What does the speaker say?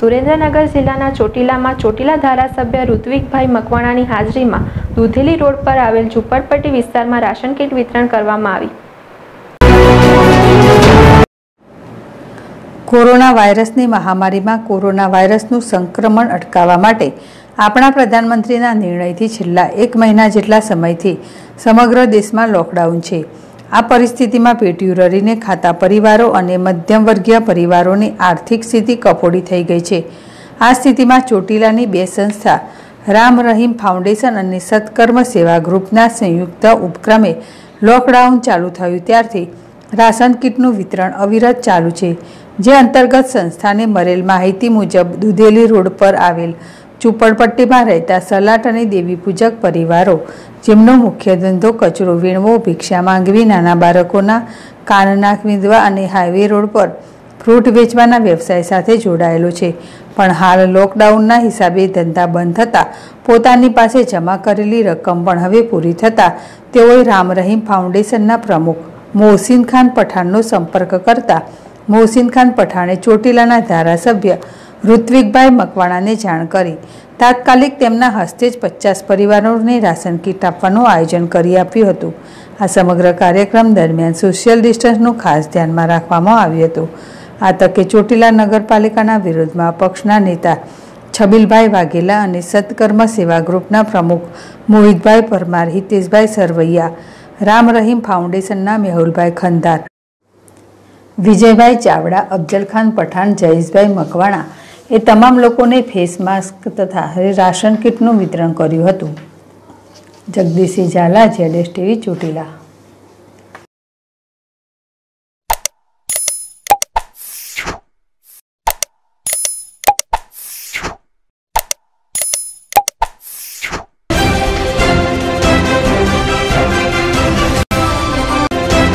સુરેન્દ્રનગર જિલ્લાના ચોટીલામાં ચોટીલા ધારાસભ્ય ઋત્વિકભાઈ મકવાણાની હાજરીમાં દૂધેલી રોડ પર આવેલ ઝુંપડપટ્ટી વિસ્તારમાં રાશન કીટ વિતરણ કરવામાં આવી. કોરોના વાયરસની મહામારીમાં કોરોના વાયરસનું સંક્રમણ અટકાવવા માટે આપણા પ્રધાનમંત્રીના નિર્ણયથી છેલ્લા એક મહિના જેટલા સમયથી સમગ્ર દેશમાં લોકડાઉન છે. આ પરિસ્થિતિમાં પેટીયું રરીને ખાતા પરિવારો અને મધ્યમવર્ગીય પરિવારોની આર્થિક સ્થિતિ કફોડી થઈ ગઈ છે. આ સ્થિતિમાં ચોટીલાની બે સંસ્થા, રામ રહીમ ફાઉન્ડેશન અને સત્કર્મ સેવા ગ્રુપના સંયુક્ત ઉપક્રમે લોકડાઉન ચાલુ થયું. ત્યારથી રાશન કીટનું વિતરણ અવિરત ચાલુ છે, જે અંતર્ગત સંસ્થાને મળેલ માહિતી મુજબ દુધેલી રોડ પર આવેલ ઝૂંપડપટ્ટીમાં રહેતા સલાટ અને દેવી પૂજક પરિવારો જેમનો મુખ્ય ધંધો કચરો વીણવો, ભિક્ષા માંગવી, નાના બાળકોના કાન નાક વીંધવા અને હાઈવે રોડ પર ફ્રૂટ વેચવાના વ્યવસાય સાથે જોડાયેલો છે. પણ હાલ લોકડાઉનના હિસાબે ધંધા બંધ થતાં પોતાની પાસે જમા કરેલી રકમ પણ હવે પૂરી થતાં તેઓએ રામ રહીમ ફાઉન્ડેશનના પ્રમુખ મોહસિન ખાન પઠાણનો સંપર્ક કરતા મોહસિન ખાન પઠાણે ચોટીલાના ધારાસભ્ય ઋત્વિકભાઈ મકવાણાને જાણ કરી. તાત્કાલિક તેમના હસ્તે જ પચાસ પરિવારોને રાશન કીટ આપવાનું આયોજન કરી આપ્યું હતું. આ સમગ્ર કાર્યક્રમ દરમિયાન સોશિયલ ડિસ્ટન્સનું ખાસ ધ્યાનમાં રાખવામાં આવ્યું હતું. આ તકે ચોટીલા નગરપાલિકાના વિરોધમાં પક્ષના નેતા છબીલભાઈ વાઘેલા અને સત્કર્મ સેવા ગ્રુપના પ્રમુખ મોહિતભાઈ પરમાર, હિતેશભાઈ સરવૈયા, રામ રહીમ ફાઉન્ડેશનના મેહુલભાઈ ખંદાર વિજયભાઈ ચાવડા અફજલખાન પઠાણ, જયેશભાઈ મકવાણા એ તમામ લોકોને ફેસ માસ્ક તથા રાશન કીટનું વિતરણ કર્યું હતું. જગદીશસિંહ ઝાલા જેડેશ ટીવી, ચોટીલા.